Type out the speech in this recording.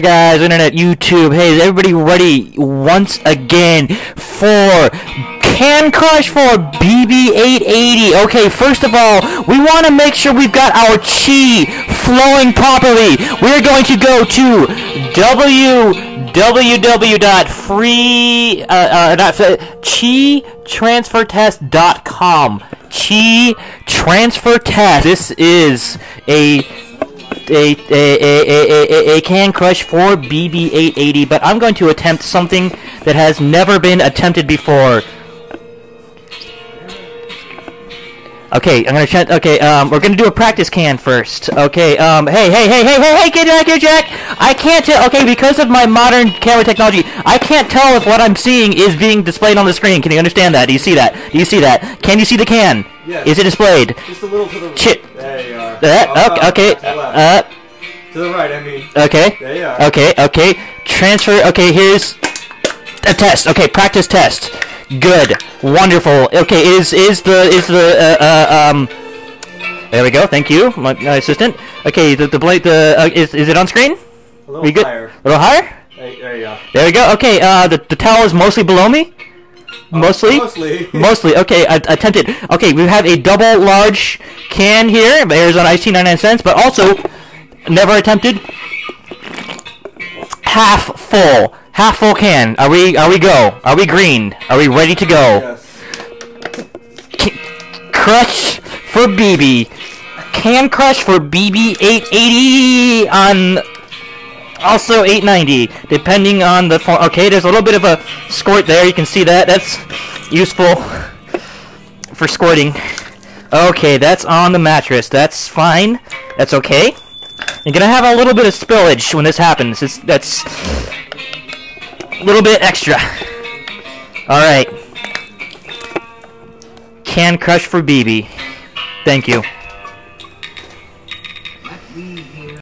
guys? Internet, YouTube. Hey, is everybody ready once again for Can Crush for BB880? Okay, first of all, we want to make sure we've got our chi flowing properly. We're going to go to www.free uh, uh, not chi-transfertest.com. Chi transfer test. This is a a, a, a, a, a, a can crush for BB880, but I'm going to attempt something that has never been attempted before. Okay, I'm gonna try. Okay, um, we're gonna do a practice can first. Okay, um, hey, hey, hey, hey, hey, hey, get back here, Jack! I can't tell. Okay, because of my modern camera technology, I can't tell if what I'm seeing is being displayed on the screen. Can you understand that? Do you see that? Do you see that? Can you see the can? Yes. Is it displayed? Just a little to the Chit. There you are. Uh, okay, up, okay, to the uh, to the right, I mean. okay. There you are. Okay, okay. Transfer. Okay, here's a test. Okay, practice test. Good. Wonderful. Okay, is is the is the uh, uh, um. There we go. Thank you, my, my assistant. Okay, the the blade the uh, is is it on screen? A little We good? higher. A little higher. There, there you go. There we go. Okay. Uh, the the towel is mostly below me. Oh, mostly. Mostly. Mostly. Okay, I attempted. Okay, we have a double large can here, of Arizona iced tea, 99 cents, but also never attempted. Half full. Half full can. Are we are we go? Are we green? Are we ready to go? Yes. Crush for BB. Can crush for BB 880 on also 890 depending on the form. Okay, there's a little bit of a squirt there. You can see that. That's useful for squirting. Okay, that's on the mattress. That's fine. That's okay. You're gonna have a little bit of spillage when this happens. It's that's a little bit extra. All right. Can crush for BB. Thank you. Me